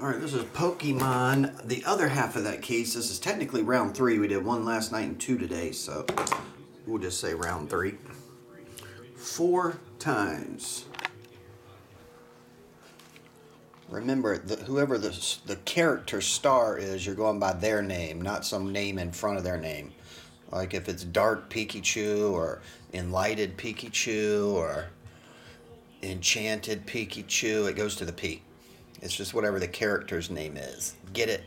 All right, this is Pokemon. The other half of that case, this is technically round three. We did one last night and two today, so we'll just say round three. Four times. Remember, the, whoever the, the character star is, you're going by their name, not some name in front of their name. Like if it's Dark Pikachu or Enlightened Pikachu or Enchanted Pikachu, it goes to the P. It's just whatever the character's name is. Get it?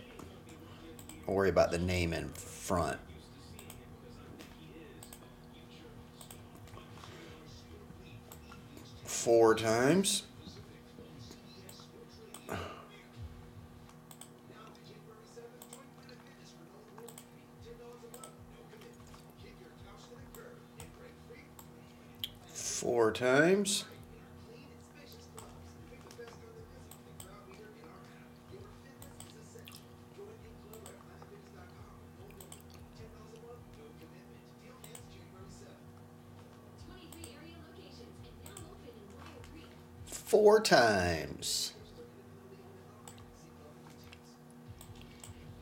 Don't worry about the name in front. Four times. Four times. Four times.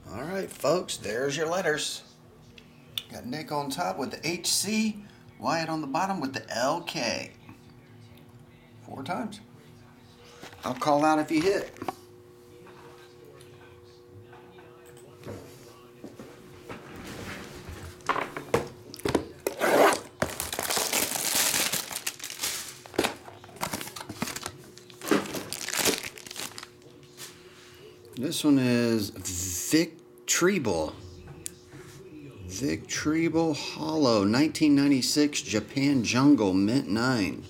All right, folks, there's your letters. Got Nick on top with the HC, Wyatt on the bottom with the LK. Four times. I'll call out if you hit. This one is Vic Treble. Vic Treble Holo, 1996 Japan Jungle, Mint 9.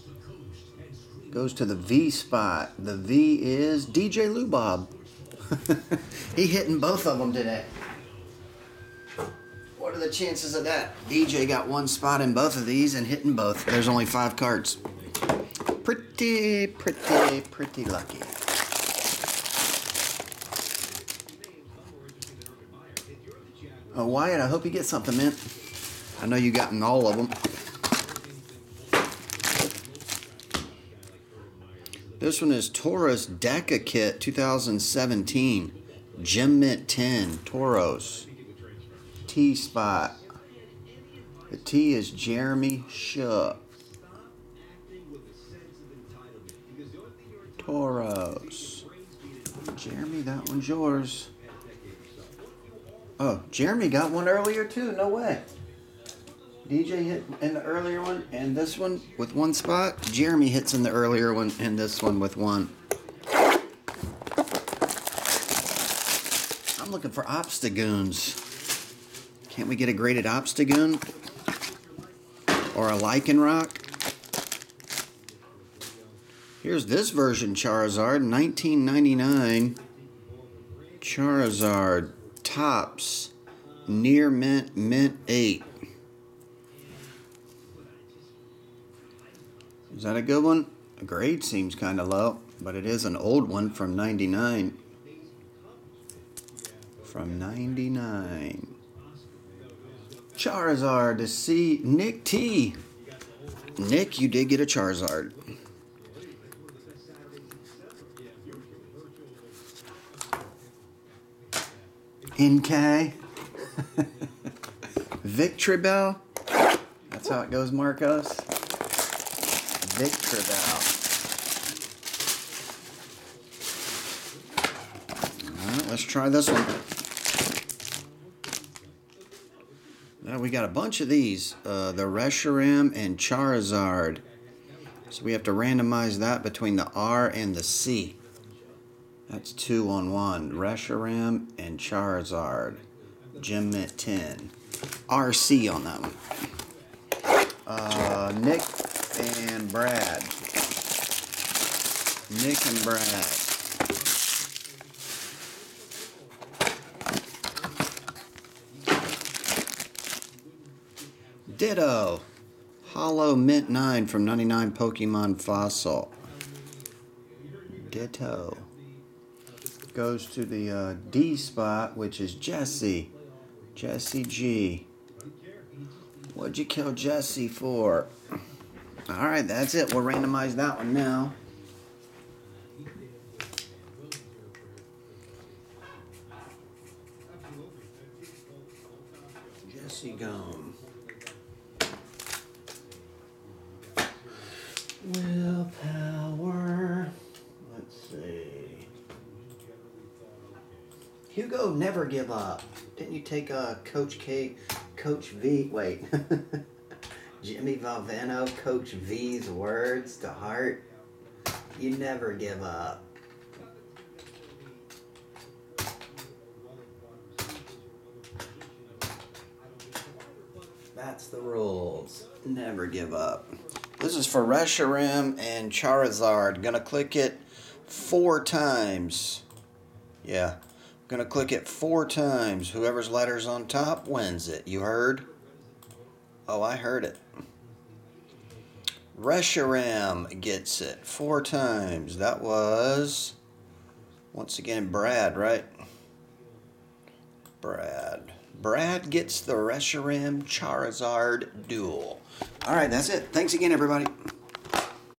Goes to the V spot. The V is DJ Lubob. he hitting both of them today. What are the chances of that? DJ got one spot in both of these and hitting both. There's only five cards. Pretty, pretty, pretty lucky. Oh, Wyatt, I hope you get something, man. I know you gotten all of them. This one is Tauros Deca Kit 2017. Gem Mint 10. Tauros. T spot. The T is Jeremy Shook. Tauros. Jeremy, that one's yours. Oh, Jeremy got one earlier too. No way. DJ hit in the earlier one and this one with one spot. Jeremy hits in the earlier one and this one with one. I'm looking for Obstagoons. Can't we get a graded Obstagoon? Or a Lycanroc? Here's this version Charizard, 1999. Charizard Topps near mint mint 8 is that a good one? The grade seems kind of low but it is an old one from 99 from 99 Charizard to see Nick T. Nick you did get a Charizard NK. Victreebel. That's how it goes, Marcos. Victreebel. Alright, let's try this one. Now we got a bunch of these. Uh, the Reshiram and Charizard. So we have to randomize that between the R and the C. That's two on one. Reshiram and Charizard. Gem Mint 10. RC on that one. Uh, Nick and Brad. Nick and Brad. Ditto. Holo Mint 9 from 99 Pokemon Fossil. Ditto goes to the uh, D spot, which is Jesse. Jesse G. What'd you kill Jesse for? All right, that's it. We'll randomize that one now. Jesse Gone. Hugo, never give up. Didn't you take uh, Coach K, Coach V? Wait. Jimmy Valvano, Coach V's words to heart. You never give up. That's the rules. Never give up. This is for Reshiram and Charizard. Gonna click it four times. Yeah. Gonna click it four times. Whoever's letter's on top wins it. You heard? Oh, I heard it. Reshiram gets it four times. That was, once again, Brad, right? Brad. Brad gets the Reshiram Charizard duel. All right, that's it. Thanks again, everybody.